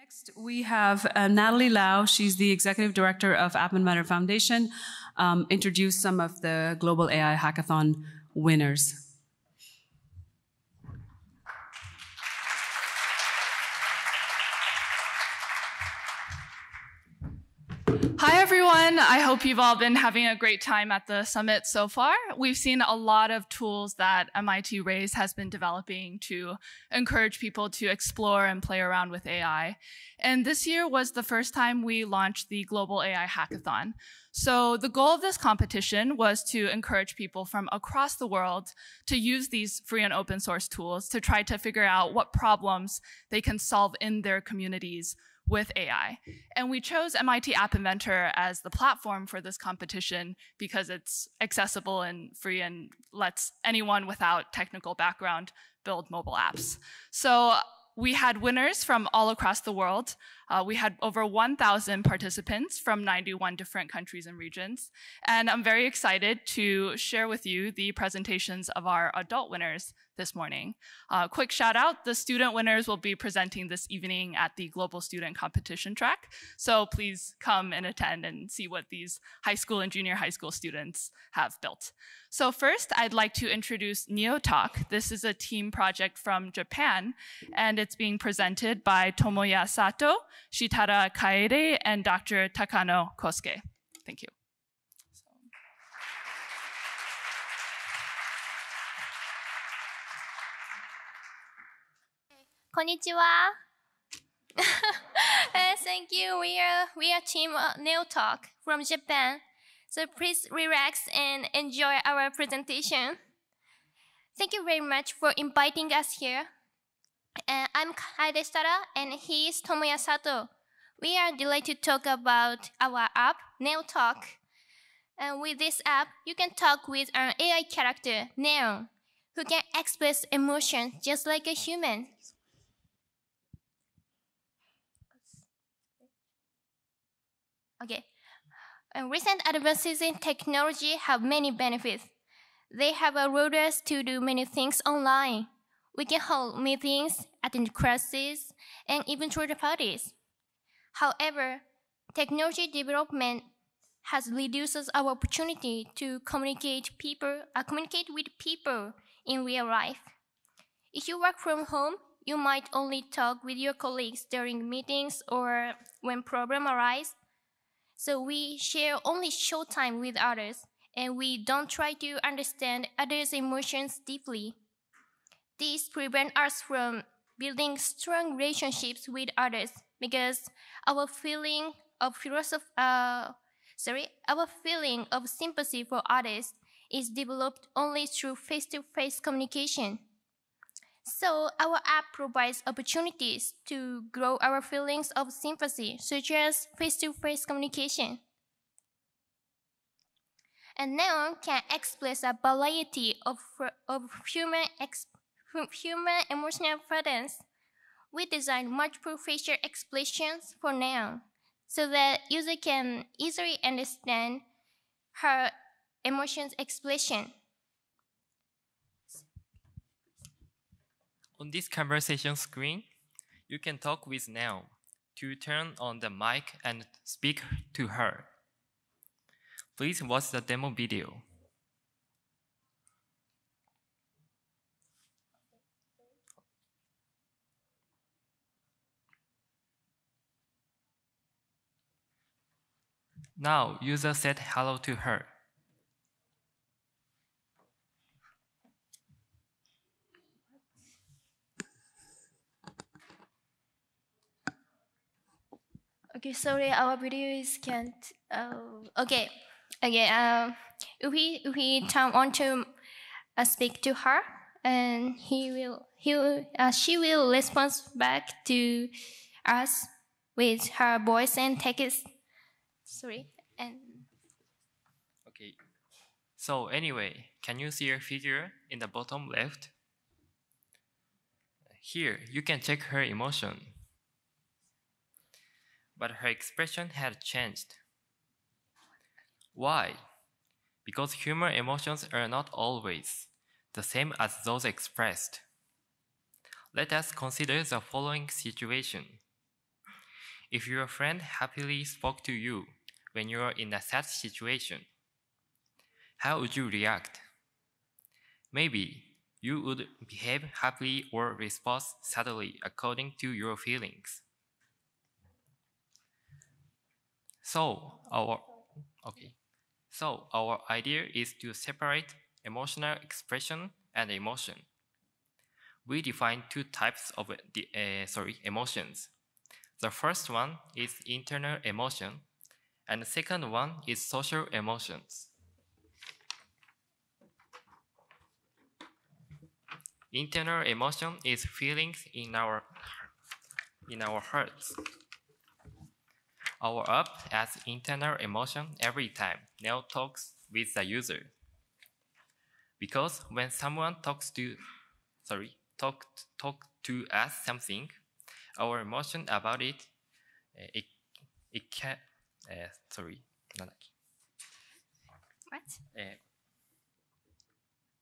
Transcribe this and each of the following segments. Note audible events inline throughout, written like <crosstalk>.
Next, we have uh, Natalie Lao. She's the executive director of App Inventor Foundation. Um, introduce some of the Global AI Hackathon winners. Hi, everyone. I hope you've all been having a great time at the summit so far. We've seen a lot of tools that MIT RAISE has been developing to encourage people to explore and play around with AI. And this year was the first time we launched the Global AI Hackathon. So the goal of this competition was to encourage people from across the world to use these free and open source tools to try to figure out what problems they can solve in their communities with AI. And we chose MIT App Inventor as the platform for this competition because it's accessible and free and lets anyone without technical background build mobile apps. So we had winners from all across the world. Uh, we had over 1,000 participants from 91 different countries and regions. And I'm very excited to share with you the presentations of our adult winners this morning. Uh, quick shout out, the student winners will be presenting this evening at the Global Student Competition track. So please come and attend and see what these high school and junior high school students have built. So first, I'd like to introduce NeoTalk. This is a team project from Japan, and it's being presented by Tomoya Sato, Shitara Kaede, and Dr. Takano Kosuke. Thank you. Konnichiwa. <laughs> uh, thank you. We are we are team uh, NeoTalk from Japan. So please relax and enjoy our presentation. Thank you very much for inviting us here. Uh, I'm Kaede Shitara and he is Tomoya Sato. We are delighted to talk about our app, NeoTalk. And with this app, you can talk with an AI character, Neon, who can express emotion just like a human. Okay. Recent advances in technology have many benefits. They have allowed us to do many things online. We can hold meetings, attend classes, and even throw parties. However, technology development has reduced our opportunity to communicate people, uh, communicate with people in real life. If you work from home, you might only talk with your colleagues during meetings or when problems arise. So we share only short time with others, and we don't try to understand others' emotions deeply. This prevents us from building strong relationships with others because our feeling of philosoph- uh, sorry, our feeling of sympathy for others is developed only through face-to-face communication. So our app provides opportunities to grow our feelings of sympathy, such as face-to-face communication. And Neon can express a variety of, of human, human emotional patterns. We designed multiple facial expressions for Neon so that user can easily understand her emotions expression. On this conversation screen, you can talk with Nell to turn on the mic and speak to her. Please watch the demo video. Now, user said hello to her. Okay, sorry, our video is can't. Uh, okay, okay. If we if we turn on to uh, speak to her, and he will he will, uh, she will respond back to us with her voice and text. Sorry, and okay. So anyway, can you see her figure in the bottom left? Here, you can check her emotion but her expression had changed. Why? Because human emotions are not always the same as those expressed. Let us consider the following situation. If your friend happily spoke to you when you are in a sad situation, how would you react? Maybe you would behave happily or respond sadly according to your feelings. So our okay. So our idea is to separate emotional expression and emotion. We define two types of the, uh, sorry emotions. The first one is internal emotion, and the second one is social emotions. Internal emotion is feelings in our in our hearts. Our up as internal emotion every time Neo talks with the user. Because when someone talks to, sorry, talk, talk to us something, our emotion about it, eh, it, it can, uh, sorry, What? Uh,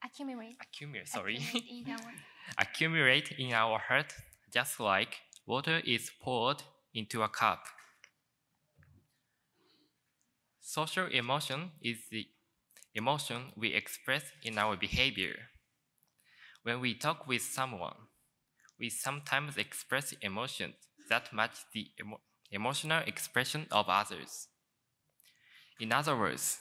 accumulate. Accumulate, sorry. Accumulate in, our... <laughs> accumulate in our heart, just like water is poured into a cup. Social emotion is the emotion we express in our behavior. When we talk with someone, we sometimes express emotions that match the emo- emotional expression of others. In other words,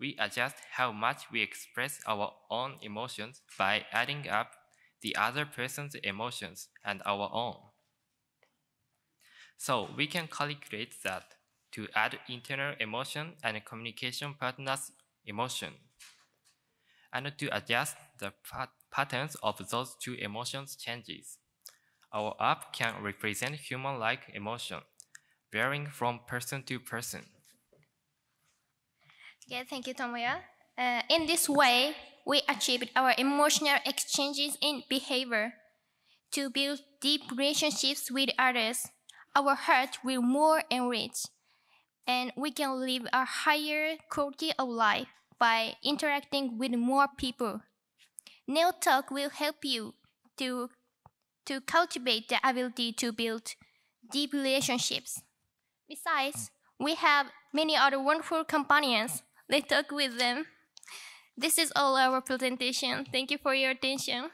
we adjust how much we express our own emotions by adding up the other person's emotions and our own. So we can calculate that to add internal emotion and communication partner's emotion, and to adjust the pat- patterns of those two emotions changes. Our app can represent human-like emotion, varying from person to person. Okay, thank you, Tomoya. Uh, in this way, we achieved our emotional exchanges in behavior. To build deep relationships with others, our heart will more enrich, and we can live a higher quality of life by interacting with more people. NeoTalk will help you to, to cultivate the ability to build deep relationships. Besides, we have many other wonderful companions. Let's talk with them. This is all our presentation. Thank you for your attention.